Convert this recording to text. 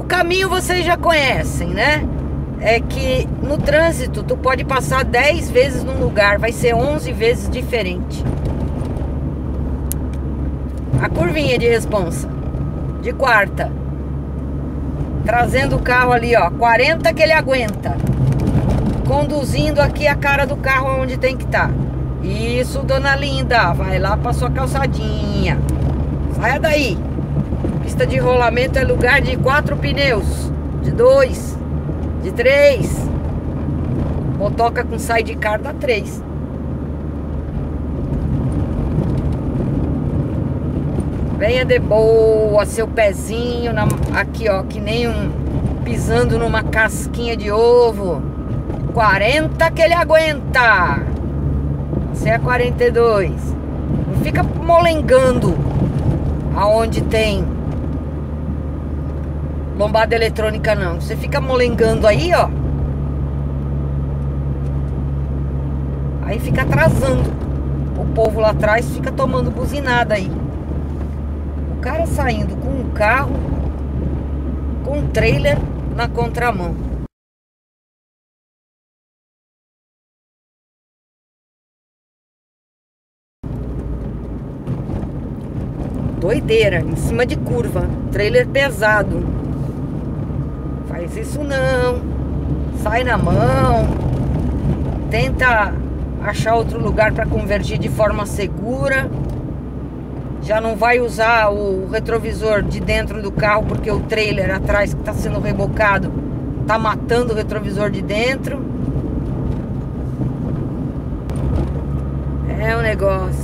caminho vocês já conhecem, né? É que no trânsito tu pode passar 10 vezes num lugar, vai ser 11 vezes diferente. A curvinha de responsa de quarta. Trazendo o carro ali, ó, 40 que ele aguenta. Conduzindo aqui a cara do carro onde tem que estar. Tá. Isso, dona linda, vai lá pra sua calçadinha. Saia daí. Pista de rolamento é lugar de quatro pneus, de dois, de três. Motoca com sidecar dá três. Venha de boa, seu pezinho na, aqui, ó, que nem um pisando numa casquinha de ovo. 40 que ele aguenta. Você é 42. Não fica molengando aonde tem lombada eletrônica não. Você fica molengando aí, ó. Aí fica atrasando. O povo lá atrás fica tomando buzinada aí cara saindo com um carro com um trailer na contramão. Doideira, em cima de curva, trailer pesado. Faz isso não. Sai na mão. Tenta achar outro lugar para convergir de forma segura já não vai usar o retrovisor de dentro do carro porque o trailer atrás que está sendo rebocado está matando o retrovisor de dentro. É um negócio.